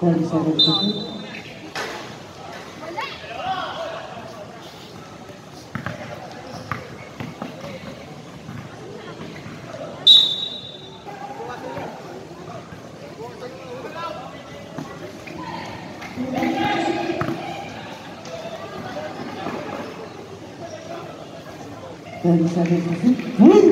Servis hareketi. Servis hareketi. Vur!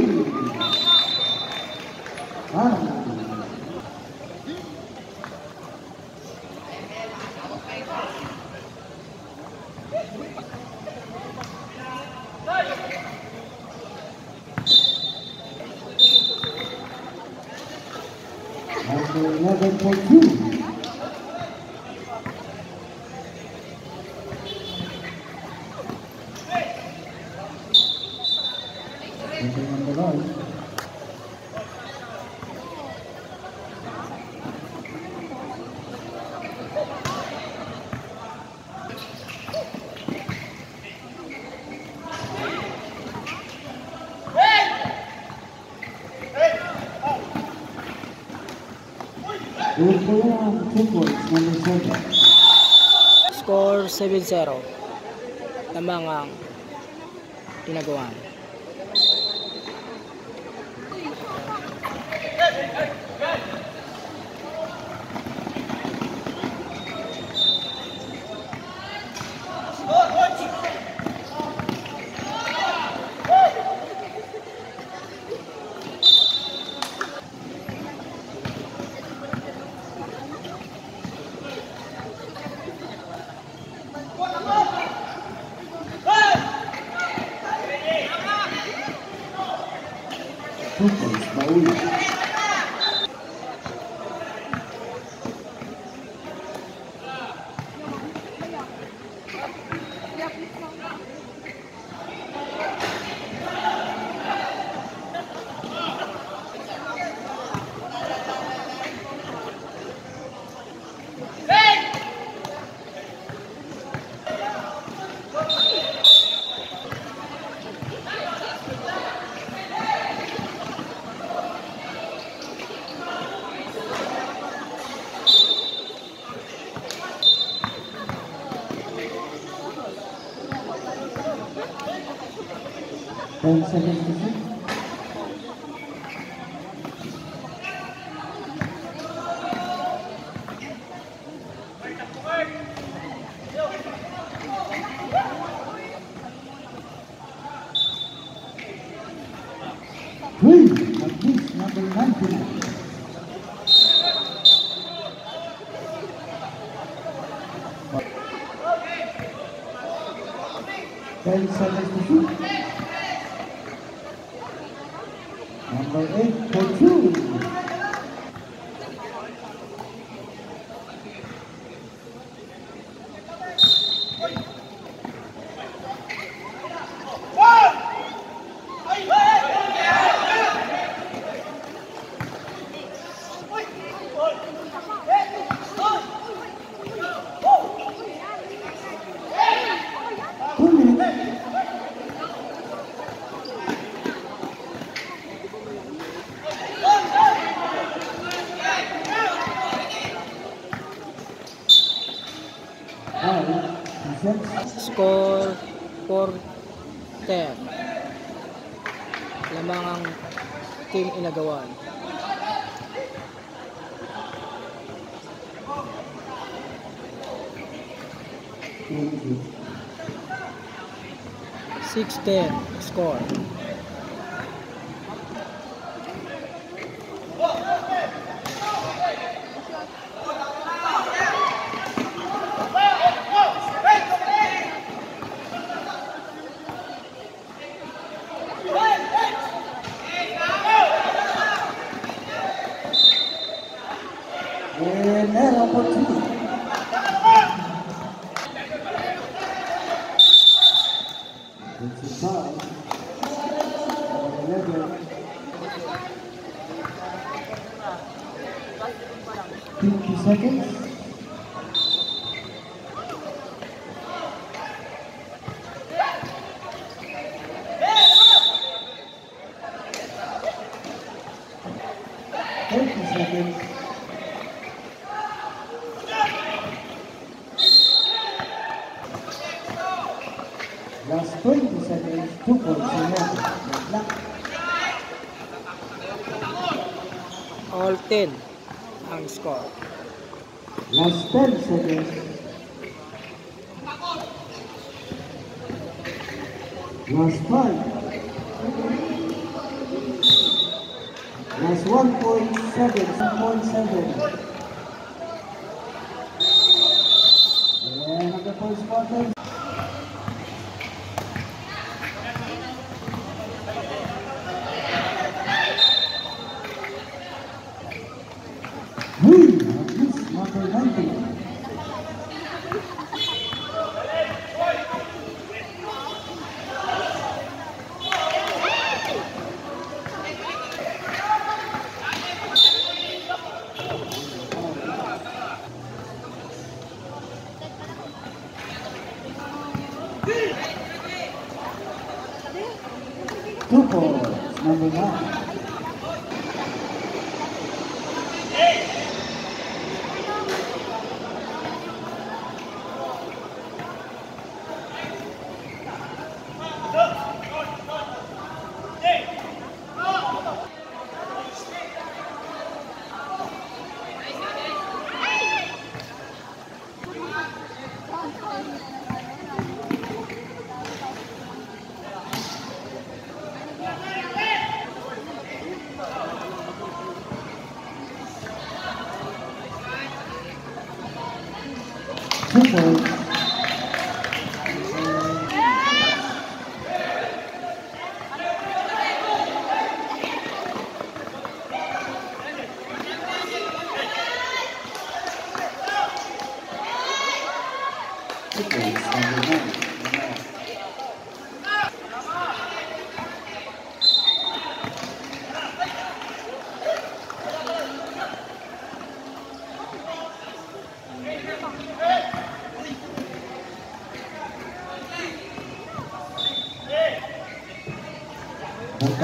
Another for you. 7-0. Lamang ang tinagawan. Ten seconds to shoot. Three, at least number 99. Ten seconds to shoot. Number eight for two. Lamang ang team inagawan. twenty. 6-10 score. 50 seconds. Thirty seconds. Last seconds, All 10. Last 10 seconds. Last 5. Last 1.7, 1.7. And the first quarter.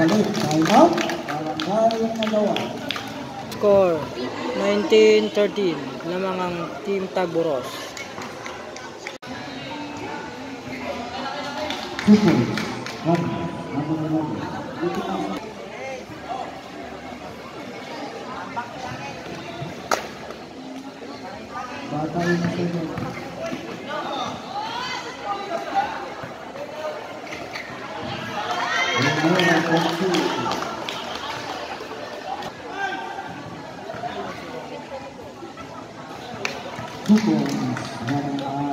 Pagkalit, time out. Barangay ang nagawa. Score 19-13 lamang ang Team Tagboros. Two points. One. Number eleven. Ну, Духовность.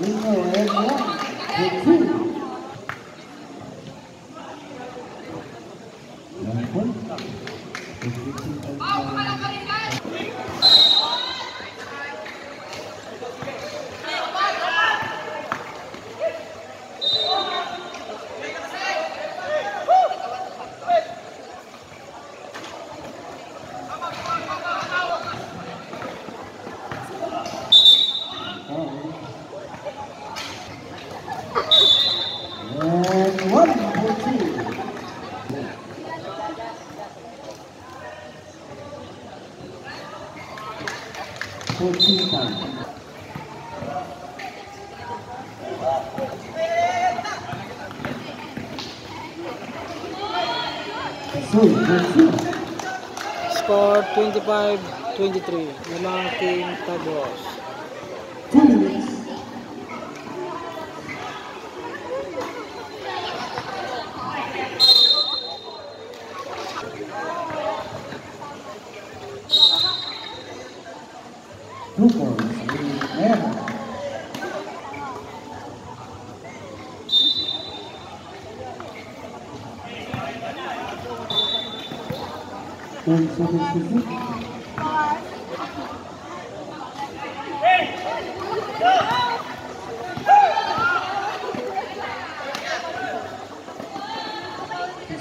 Những. Score 25-23 ng mga Team Tagos.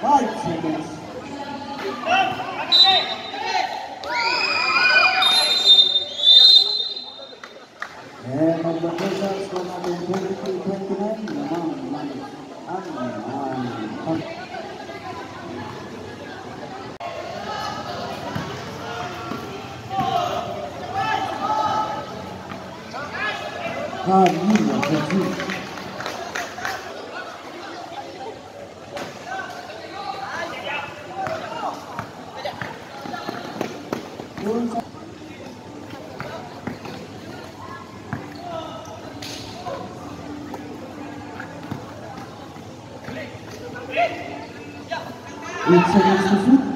Five seconds. 啊。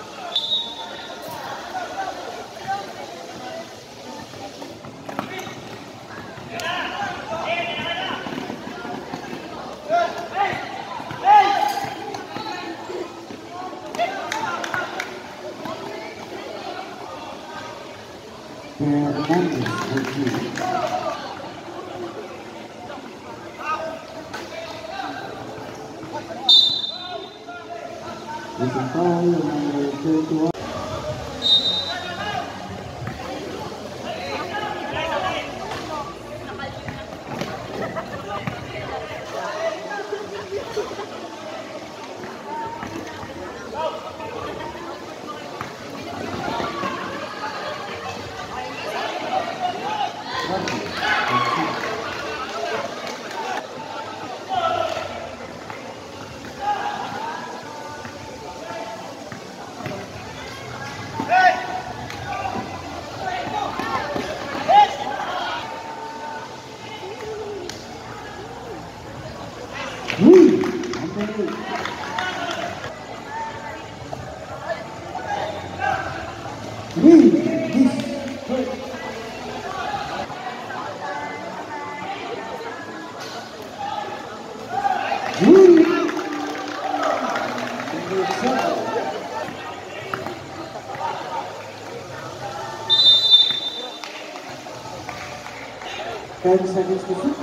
10 seconds to shoot.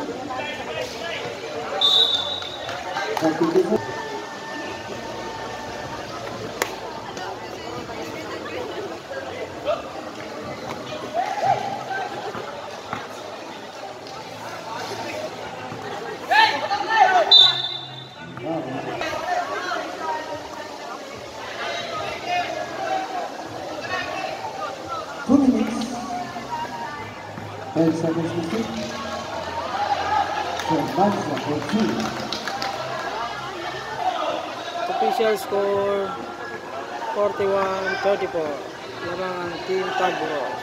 Thank you, Official score 41-34. Lamangan Team Tagros.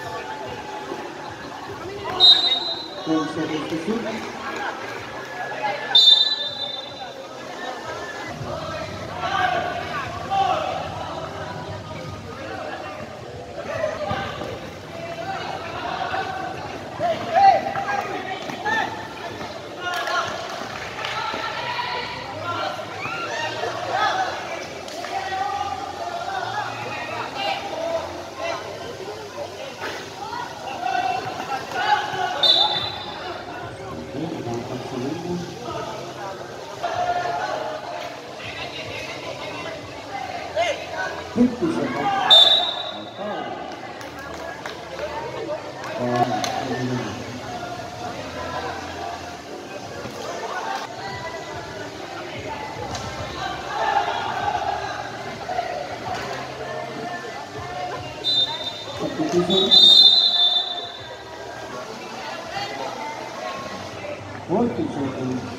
Вот и все.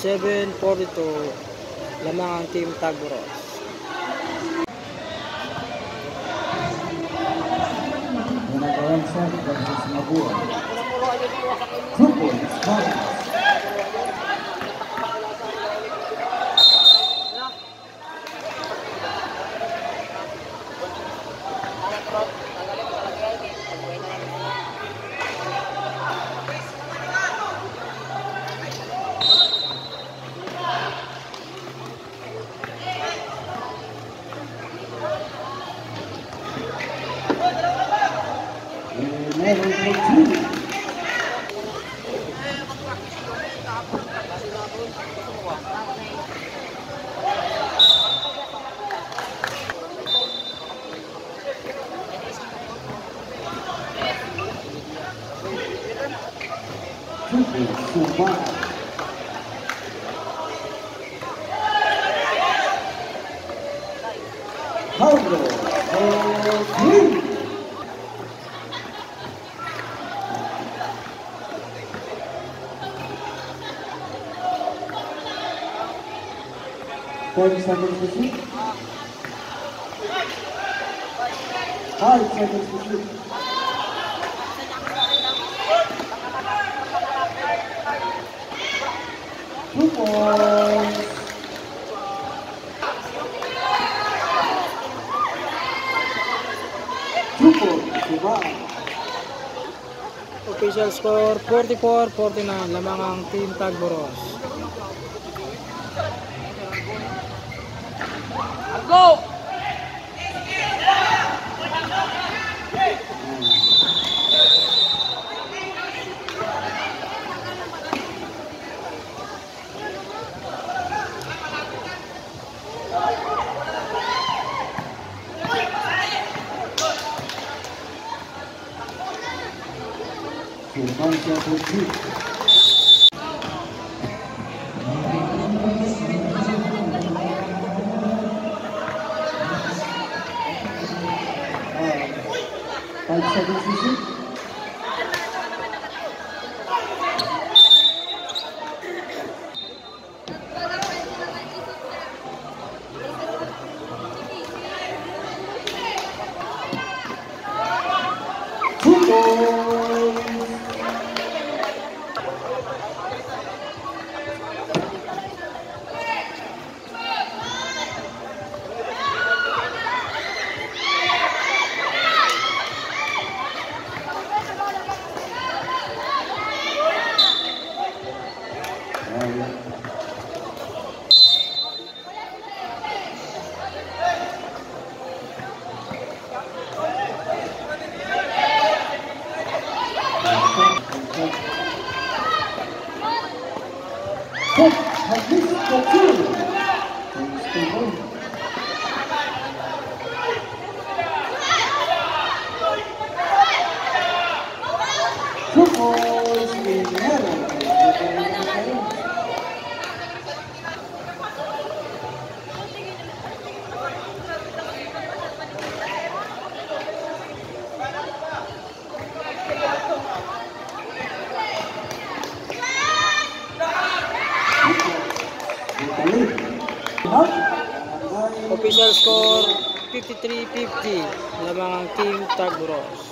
37-42. 37-42. Lamangan Team Tagros. Ginagawang set versus Mabua. Two points, Júnior Soares. Paulo Rodrigues. Pode estar com você? Ah. Pode estar? É to shoot. Two points. Two points. Survive. Official score 44-49. 満点途中 Cruz Primero. Official score 53-50 Lamangang Team Tagros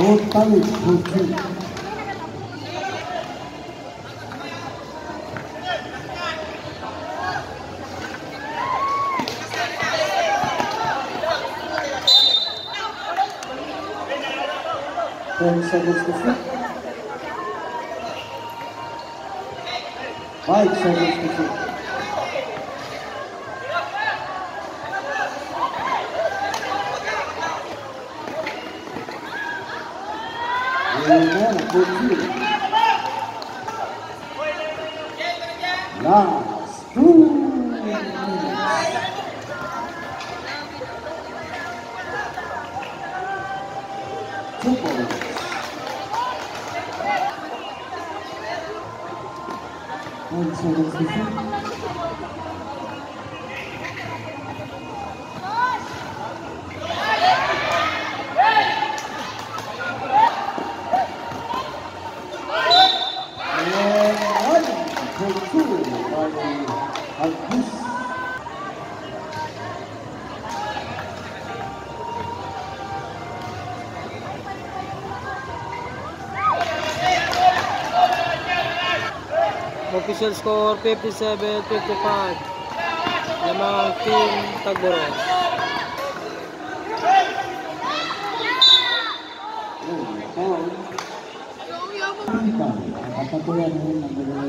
Ortalık kurtul. Olmuşa geçmesi. Hayır, sen geçmesi. 어, Official score 57-55. Lamang ang Team Tagboros. Oh, kapatuyan mo ng mga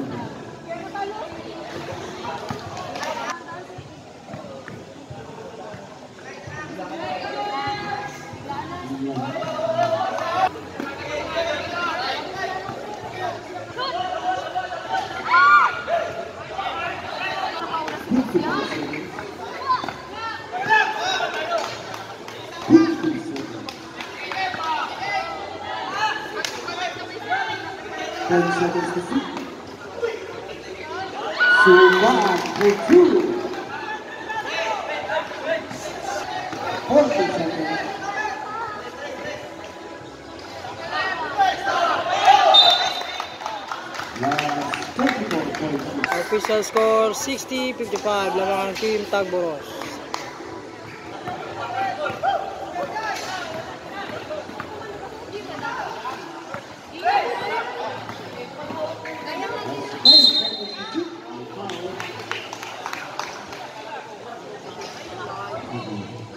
Final score 60-55 lawangan Team Tagboros.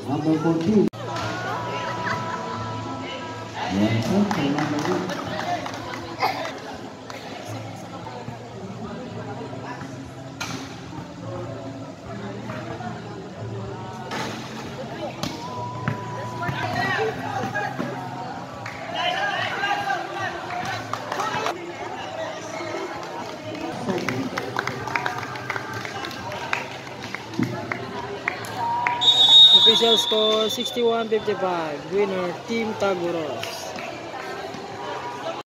Number 14. 61-55. Winner Team Taguros.